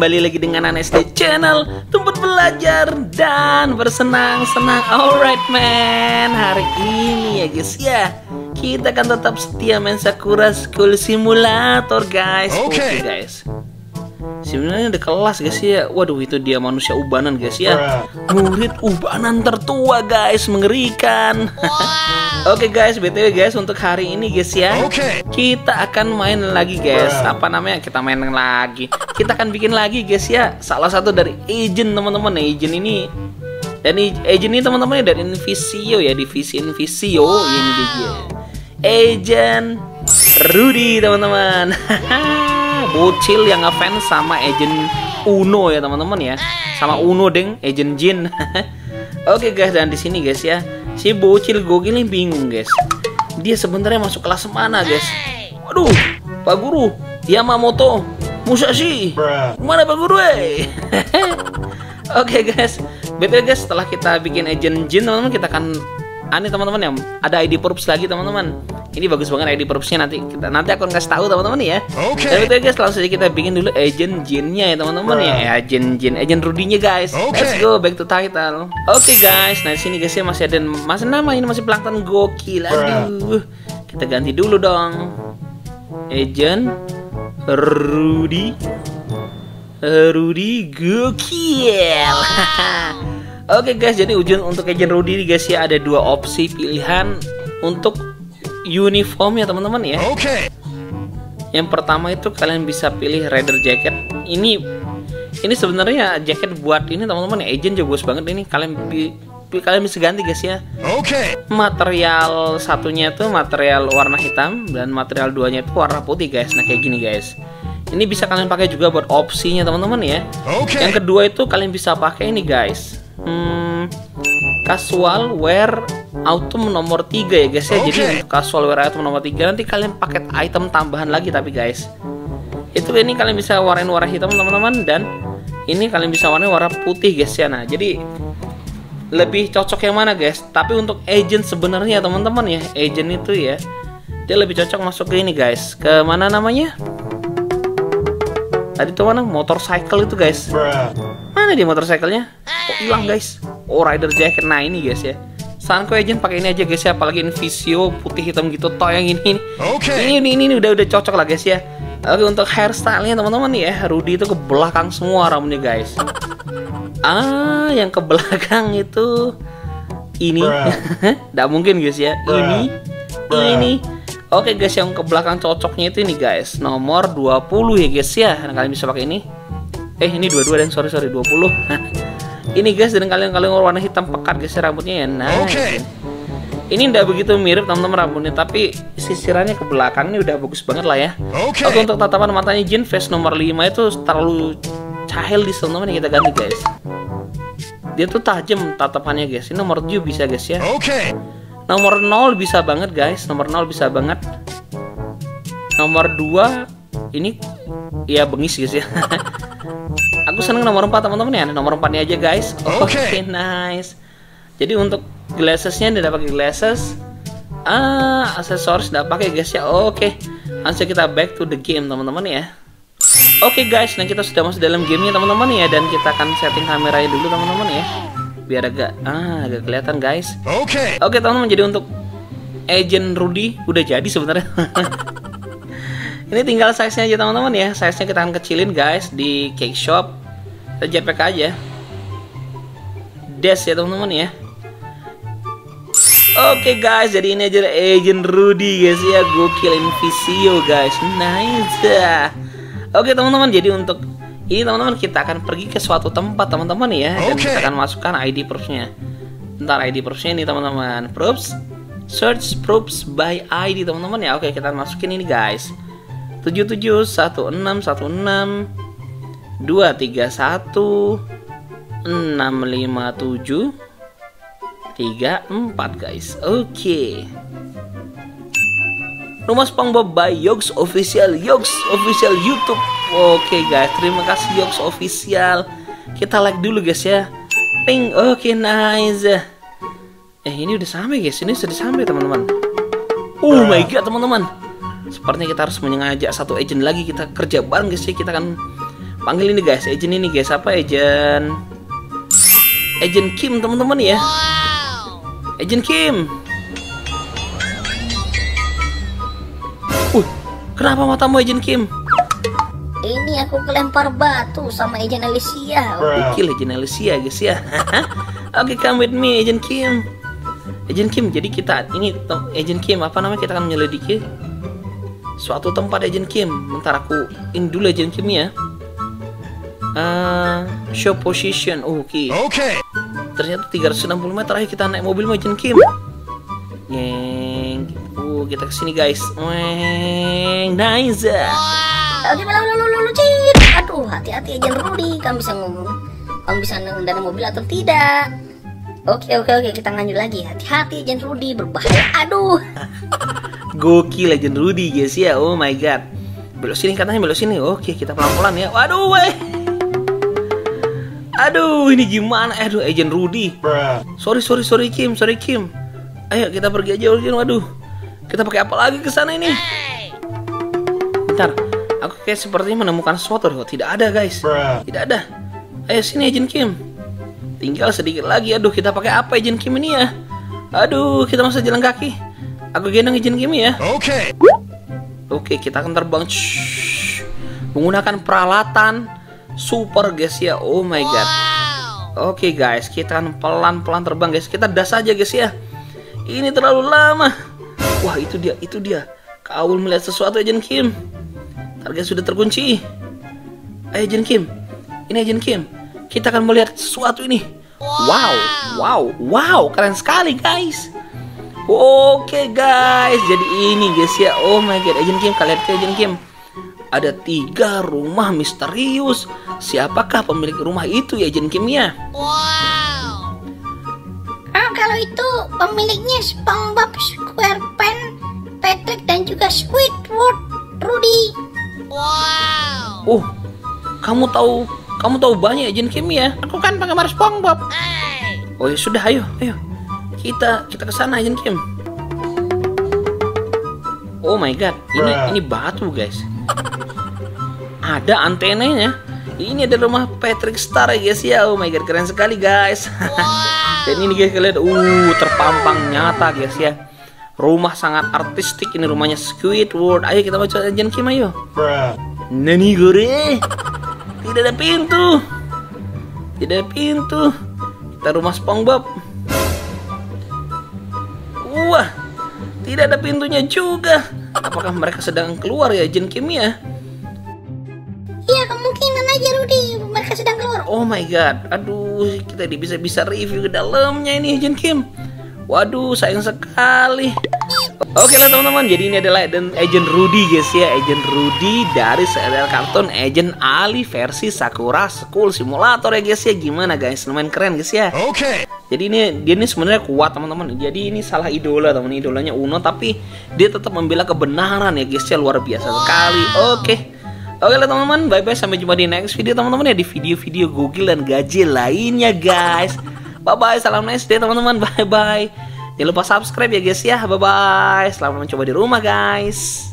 kembali lagi dengan Anesty Channel Tempat belajar dan bersenang-senang. Alright man. Hari ini ya guys ya Kita akan tetap setia main Sakura School Simulator guys. Oke okay. guys Sebenarnya ada kelas guys ya? Waduh itu dia manusia ubanan guys ya? Murid ubanan tertua guys Mengerikan. Oke okay, guys BTW guys untuk hari ini guys ya. Okay. Kita akan main lagi guys. Apa namanya? Kita main lagi. Kita akan bikin lagi guys ya. Salah satu dari agent teman-teman. Agent ini dan agent ini teman-teman dari Invisio ya divisi Invisio. Ini dia agent Rudy teman-teman bocil yang ngefans sama agent Uno ya teman-teman ya. Sama Uno deng. Agent Jin. Oke guys dan di sini guys ya. Si bocil gokil ini bingung guys. Dia sebenarnya masuk kelas mana guys? Waduh Pak Guru. Yamamoto. Musashi. Mana Pak Guru eh? Oke guys, betul guys setelah kita bikin agent Jin teman-teman kita akan aneh teman-teman ya ada ID Purps lagi teman-teman. Ini bagus banget ID Purpsnya nanti kita nanti aku kasih tahu teman-teman ya. Oke. Okay. tapi guys langsung saja kita bikin dulu agent Jinnya ya teman-teman ya. Agent Jin agent Rudinya guys. Okay. let's go back to title. Oke okay, guys. Nah sini guys ya masih ada masih nama ini masih pelangtan gokil. Aduh. Kita ganti dulu dong. Agent Rudy. Rudy gokil Oke guys, jadi ujian untuk agent Rudy guys ya ada dua opsi pilihan untuk uniform ya teman-teman ya. Oke. Okay. Yang pertama itu kalian bisa pilih Raider jacket. Ini ini sebenarnya jacket buat ini teman-teman ya agent juga bagus banget ini kalian kalian bisa ganti guys ya. Oke. Okay. Material satunya itu material warna hitam dan material duanya itu warna putih guys. Nah kayak gini guys. Ini bisa kalian pakai juga buat opsinya teman-teman ya. Oke. Okay. Yang kedua itu kalian bisa pakai ini guys hmm, casual wear autumn nomor 3 ya guys ya. Okay. Jadi casual wear autumn nomor 3 nanti kalian paket item tambahan lagi tapi guys. Itu ini kalian bisa warnain warna hitam teman-teman dan ini kalian bisa warnain warna putih guys ya. Nah, jadi lebih cocok yang mana guys? Tapi untuk agent sebenarnya teman-teman ya, agent itu ya dia lebih cocok masuk ke ini guys. Ke mana namanya? Tadi tuh mana motorcycle itu guys. Mana dia motorcyclenya? Kok hilang guys? Oh rider jacket. Nah ini guys ya. Sanko Agent pakai ini aja guys ya, apalagi Invisio putih hitam gitu toh yang ini. Okay. Ini, ini ini udah udah cocok lah guys ya. Oke untuk hairstylenya teman-teman ya, Rudy itu ke belakang semua rambutnya guys. Ah, yang ke belakang itu ini, tidak mungkin guys ya. Ini, ini, Oke guys, yang ke belakang cocoknya itu ini guys, nomor 20 ya guys ya. Nah, kalian bisa pakai ini. Eh, ini dua-dua dan sorry sorry 20. ini guys dan kalian kalian warna hitam pekat guys ya, rambutnya ya. Nah, okay. ini udah begitu mirip teman-teman rambutnya, tapi sisirannya ke belakang ini udah bagus banget lah ya. Okay. Oke, untuk tatapan matanya Jin face nomor 5 itu terlalu di teman-teman kita ganti guys. Dia tuh tajam tatapannya guys. Ini nomor 7 bisa guys ya. Oke. Okay. Nomor 0 bisa banget guys, nomor 0 bisa banget. Nomor 2 ini ya bengis guys ya. Aku seneng nomor 4 teman-teman ya. Nomor 4 nya aja guys. Oke, okay. okay, nice. Jadi untuk glassesnya tidak pakai glasses. Ah, aksesoris tidak pakai guys ya. Oke. Okay. Langsung kita back to the game teman-teman ya. Oke okay, guys, nah kita sudah masuk dalam gamenya teman-teman ya dan kita akan setting kameranya dulu teman-teman ya biar agak ah agak kelihatan guys. Oke. Okay. Oke okay, teman-teman jadi untuk agent Rudy udah jadi sebenarnya. Ini tinggal size-nya aja teman-teman ya. Size-nya kita akan kecilin guys di cake shop. Kita JPK aja. Des ya teman-teman ya. Oke okay, guys, jadi ini aja agent Rudy guys ya, gokil Invisio guys, nice. Oke okay, teman-teman, jadi untuk ini teman-teman kita akan pergi ke suatu tempat teman-teman ya. Okay. dan kita akan masukkan ID proofsnya ntar ID proofsnya ini teman-teman. Proofs. Search proofs by ID teman-teman ya. Oke kita masukin ini guys. 771616 231 657 34 guys. Oke. Okay. Rumah SpongeBob by Yogs Official Yogs Official YouTube Oke okay, guys. Terima kasih Yogs Official. Kita like dulu guys ya. Ping. Oke okay, nice. Eh ini udah sampai guys. Ini sudah sampai teman-teman. Oh my god teman-teman. Sepertinya kita harus mengajak satu agent lagi. Kita kerja bareng guys ya. Kita akan panggil ini guys. Agent ini guys. Apa agent? Agent Kim teman-teman ya. Agent Kim. Uh kenapa matamu agent Kim Ini aku kelempar batu sama Agent Alicia. Gokil Agent Alicia guys ya. Oke come with me Agent Kim. Agent Kim jadi kita ini Agent Kim apa namanya kita akan menyelidiki suatu tempat Agent Kim. Bentar aku in dulu Agent Kim ya. Eh, show position Oh, oke. Okay. ternyata 360 meter ayo kita naik mobil Agent Kim. Neng uh kita ke sini guys. Neng nice. Oke, cit. Hati-hati Agent Rudy. Kamu bisa ngomong, kamu bisa mengendarai mobil atau tidak? Oke oke oke kita lanjut lagi. Hati-hati Agent Rudy berbahaya. Aduh. Gokil Legend Rudy guys ya Oh my god Belok sini katanya belok sini Oke kita pelan-pelan ya Waduh weh Aduh ini gimana Aduh Agent Rudy Sorry sorry sorry Kim Sorry Kim Ayo kita pergi aja Kim Waduh Kita pakai apa lagi ke sana ini Aku kayak sepertinya menemukan sesuatu deh. Oh, Tidak ada guys Tidak ada Ayo sini Agent Kim Tinggal sedikit lagi Aduh kita pakai apa Agent Kim ini ya Aduh kita masa jalan kaki Aku gendong Agent Kim ya Okay. Oke, kita akan terbang Shhh. menggunakan peralatan super guys ya. Oh my god. Oke guys, kita akan pelan-pelan terbang guys. Kita das aja guys ya. Ini terlalu lama. Wah, itu dia, itu dia. Kau melihat sesuatu Agent Kim. Target sudah terkunci. Ayo Agent Kim. Ini Agent Kim. Kita akan melihat sesuatu ini. Wow, wow, wow, keren sekali guys. Oke guys, jadi ini guys ya. Oh my god, Agent Kim, kalian ke Agent Kim. Ada tiga rumah misterius. Siapakah pemilik rumah itu ya Agent Kim ya? Ah, kalau itu pemiliknya SpongeBob SquarePants, Patrick dan juga Squidward, Oh, kamu tahu, kamu tahu banyak Agent Kim ya? Aku kan penggemar SpongeBob. Oh ya sudah, ayo, ayo. Kita kita ke sana Agent Kim. Oh my god, ini ini batu guys. Ada antenanya. Ini ada rumah Patrick Star ya guys ya. Oh my god, keren sekali guys. Dan ini guys kalian, uh terpampang nyata guys ya. Rumah sangat artistik ini rumahnya Squidward. Ayo kita baca Agent Kim ayo. Nani gore? Tidak ada pintu. Tidak ada pintu. Kita rumah SpongeBob. Wah, tidak ada pintunya juga. Apakah mereka sedang keluar ya Jin Kim ya? Iya kemungkinan aja Rudy, mereka sedang keluar. Oh my god, aduh kita di bisa bisa review ke dalamnya ini Jin Kim. Waduh sayang sekali. Oke lah teman-teman, jadi ini adalah Agent Rudy guys ya, Agent Rudy dari serial kartun Agent Ali versi Sakura School Simulator ya guys ya. Gimana guys, lumayan keren guys ya. Okay. Jadi ini dia ini sebenarnya kuat teman-teman. Jadi ini salah idola teman idolanya Uno tapi dia tetap membela kebenaran ya guys ya luar biasa sekali. Oke. Oke lah teman-teman, bye bye sampai jumpa di next video teman-teman ya di video-video Google dan gaji lainnya guys. Bye bye, salam nice day teman-teman. Bye bye. Jangan lupa subscribe ya guys ya. Bye bye. Selamat mencoba di rumah guys.